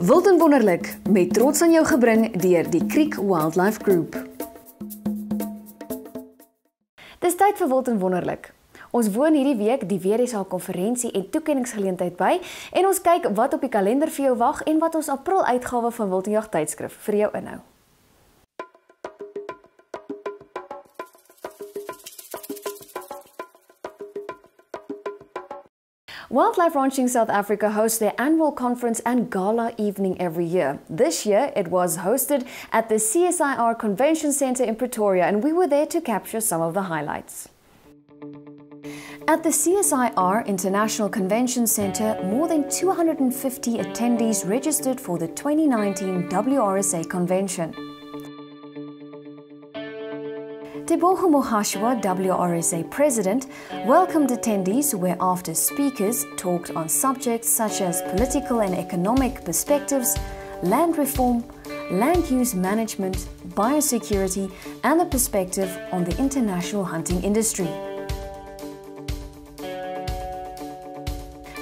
Wilden wonderlik met trots aan jou gebring deur die Creek Wildlife Group. Dis tyd vir Wilden wonderlik. Ons woon hierdie week die WRSA konferensie en toekenningsgeleentheid by en ons kyk wat op die kalender vir jou wag en wat ons April uitgawe van Wildenjag tydskrif vir jou inhou. Wildlife Ranching South Africa hosts their annual conference and gala evening every year. This year, it was hosted at the CSIR Convention Center in Pretoria, and we were there to capture some of the highlights. At the CSIR International Convention Center, more than 250 attendees registered for the 2019 WRSA convention. Tebogo Mohashwa, WRSA president, welcomed attendees whereafter speakers talked on subjects such as political and economic perspectives, land reform, land use management, biosecurity, and the perspective on the international hunting industry.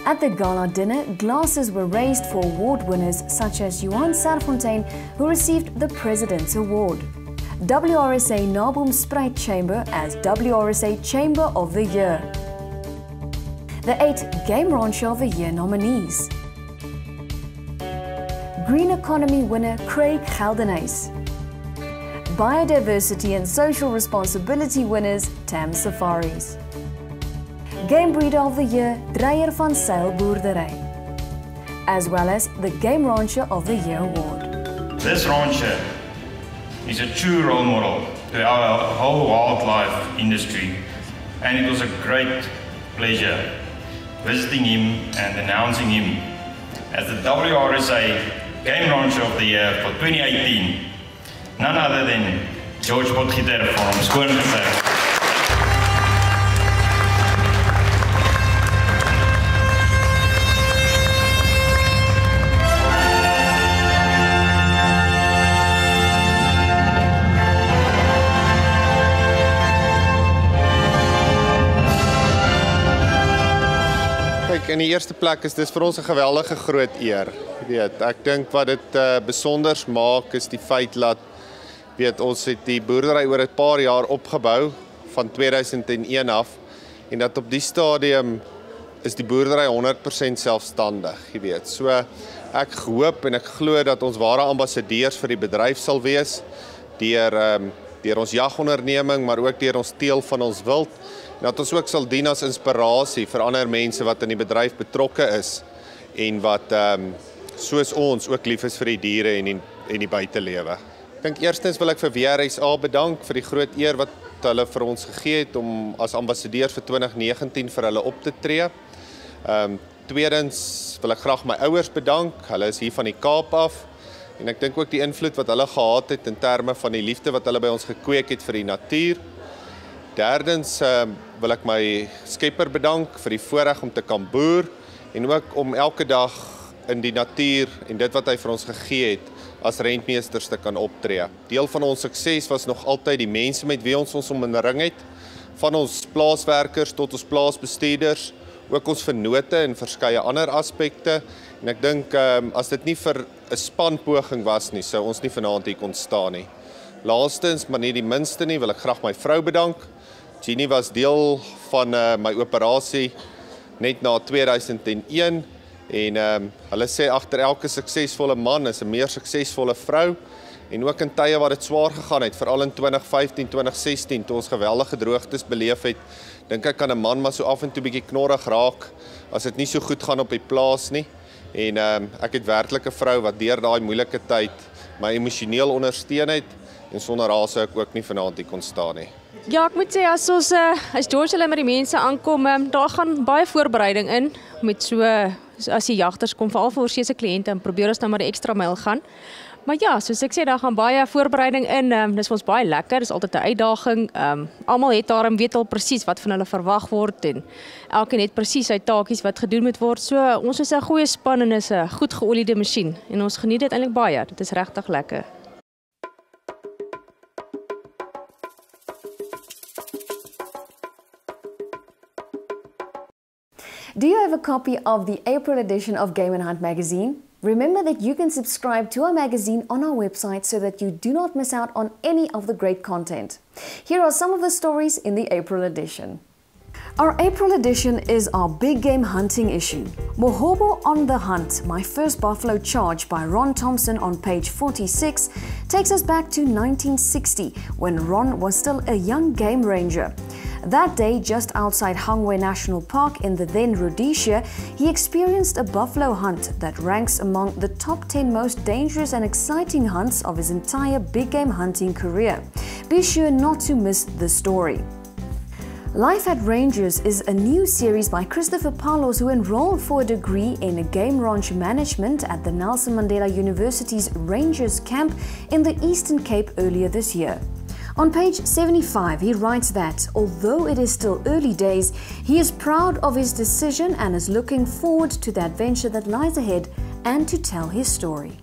At the gala dinner, glasses were raised for award winners such as Johan Sarfontein, who received the President's Award. WRSA Naboom Spruit Chamber as WRSA Chamber of the Year. The eight Game Rancher of the Year nominees. Green Economy winner Craig Geldenhuis. Biodiversity and Social Responsibility winners Tam Safaris. Game Breeder of the Year Dreyer van Sail Boerdery. As well as the Game Rancher of the Year Award. This rancher is a true role model to our whole wildlife industry, and it was a great pleasure visiting him and announcing him as the WRSA Game Rancher of the Year for 2018. None other than George Potgieter from Skoongesig. In die eerste plek is dis vir ons 'n geweldige groot eer. Jy weet, ek dink wat dit uh, besonders maak is die feit dat weet ons het die boerdery oor 'n paar jaar opgebou van 2001 af en dat op die stadium is die boerdery 100% selfstandig, jy weet. So ek hoop en ek glo dat ons ware ambassadeurs vir die bedryf sal wees deur ehm um, deur ons jagonderneming, maar ook deur ons teel van ons wild en dat ons ook sal dien as inspirasie vir ander mense wat in die bedryf betrokke is en wat ehm um, soos ons ook lief is vir die diere en die, en die buitelewe. Ek dink eerstens wil ek vir WRSA bedank vir die groot eer wat hulle vir ons gegee het om as ambassadeur vir 2019 vir hulle op te tree. Ehm um, tweedens wil ek graag my ouers bedank. Hulle is hier van die Kaap af en ek dink ook die invloed wat hulle gehad het in terme van die liefde wat hulle by ons gekweek het vir die natuur. Derdens uh, wil ek my skepper bedank vir die voorreg om te kan boer en ook om elke dag in die natuur en dit wat hy vir ons gegee het as rentmeesters te kan optree. Deel van ons sukses was nog altyd die mense met wie ons ons omring het, van ons plaaswerkers tot ons plaasbestuurders, ook ons vennote en verskeie ander aspekte. En ek dink ehm um, as dit nie vir 'n spanpoging was nie, sou ons nie vanaand hier kon staan nie. Laastens, maar nie die minste nie, wil ek graag my vrou bedank. Jeannie was deel van uh, my operasie net na 2001 en ehm um, hulle sê agter elke suksesvolle man is 'n meer suksesvolle vrou en ook in tye waar dit swaar gegaan het, veral in 2015, 2016 toe ons geweldige droogtes beleef het, dink ek kan 'n man maar so af en toe bietjie knorrig raak as dit nie so goed gaan op die plaas nie. En ehm um, ek het werklik 'n vrou wat deur daai moeilike tyd my emosioneel ondersteun het en sonder haar sou ek ook nie vanaand hier kon staan nie. Ja, ek moet sê as ons uh, as George hulle met die mense aankom, um, daar gaan baie voorbereiding in met so as die jagters kom veral vir oorseese kliënte en probeer ons nou maar die ekstra myl gaan. Maar ja, soos ek sê, daar gaan baie voorbereiding in. Um, dis vir ons baie lekker. Dis altyd 'n uitdaging. Ehm um, almal het daarom weet al presies wat van hulle verwag word en elkeen het presies sy taakies wat gedoen moet word. So ons is 'n goeie span en is 'n goed geoliede masjien en ons geniet dit eintlik baie. Dit is regtig lekker. Do you have a copy of the April edition of Game and Hunt magazine? Remember that you can subscribe to our magazine on our website so that you do not miss out on any of the great content. Here are some of the stories in the April edition. Our April edition is our big game hunting issue. Mohobo on the Hunt, My First Buffalo Charge by Ron Thompson on page 46, takes us back to 1960 when Ron was still a young game ranger. That day, just outside Hangwe National Park in the then Rhodesia, he experienced a buffalo hunt that ranks among the top 10 most dangerous and exciting hunts of his entire big game hunting career. Be sure not to miss the story. Life at Rangers is a new series by Christopher Palos who enrolled for a degree in game ranch management at the Nelson Mandela University's Rangers camp in the Eastern Cape earlier this year. On page 75, he writes that although it is still early days, he is proud of his decision and is looking forward to the adventure that lies ahead and to tell his story.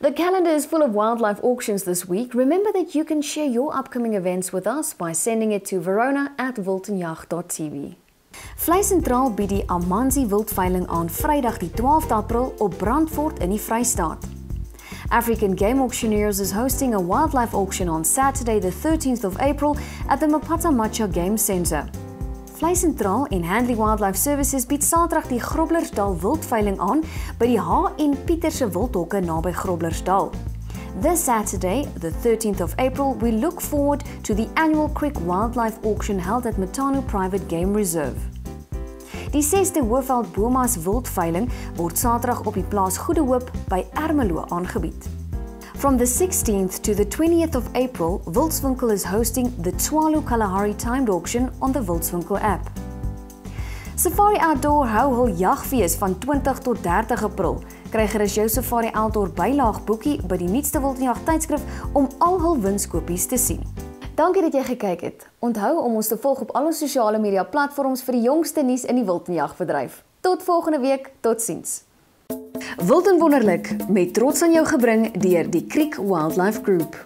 The calendar is full of wildlife auctions this week. Remember that you can share your upcoming events with us by sending it to verona at wiltonjacht.tv. Vleis Sentraal bied die Amanzi wildveiling aan Vrydag die 12de April op Brandfort in die Vrystaat. African Game Auctioneers is hosting a wildlife auction on Saturday the 13th of April at the Mapata Macha Game Centre. Vleis Sentraal en Handley Wildlife Services bied Saterdag die Groblersdal wildveiling aan by die H en Pieter se wildhokke naby Groblersdal. This Saturday, the 13th of April, we look forward to the annual Crick Wildlife Auction held at Matano Private Game Reserve. Die 6de Hoofveld Bomas wildveiling word Saterdag op die plaas Goede Hoop by Ermelo aangebied. From the 16th to the 20th of April, Wildswinkel is hosting the Tswalu Kalahari timed auction on the Wildswinkel app. Safari Outdoor hou hul jagfees van 20 tot 30 April. Kry gerus jou Safari Outdoor bylaag boekie by die nuutste wildjag tydskrif om al hul winskopies te sien. Dankie dat jy gekyk het. Onthou om ons te volg op al ons sosiale media platforms vir die jongste nuus in die wildjagbedryf. Tot volgende week, totsiens. Wild en wonderlik met trots aan jou gebring deur die Creek Wildlife Group.